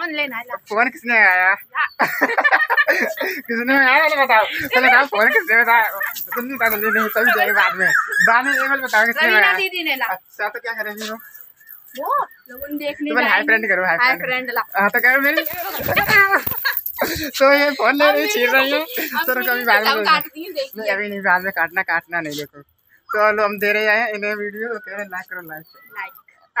Phone लेना है phone किसने आया? किसने आया पहले बताओ? पहले बताओ फ़ोन किसने बताया तुम नहीं नहीं नहीं तभी जाएगी बाद में। बाद में ये बताओ किसने रवीना दीदी ने ला। अच्छा तो क्या करेंगी वो? वो लोगों देखने तो हाय फ्रेंड करो हाय फ्रेंड ला। हाँ तो करो मेरी तो ये फ़ोन ले रही छीन रही है। तो कभी बाद में काट दी देखिए अभी नहीं बाद में काटना काटना नहीं देखो। तो हम दे रहे हैं इन्हें वीडियो तो कह रहे लाइक करो लाइक लाइक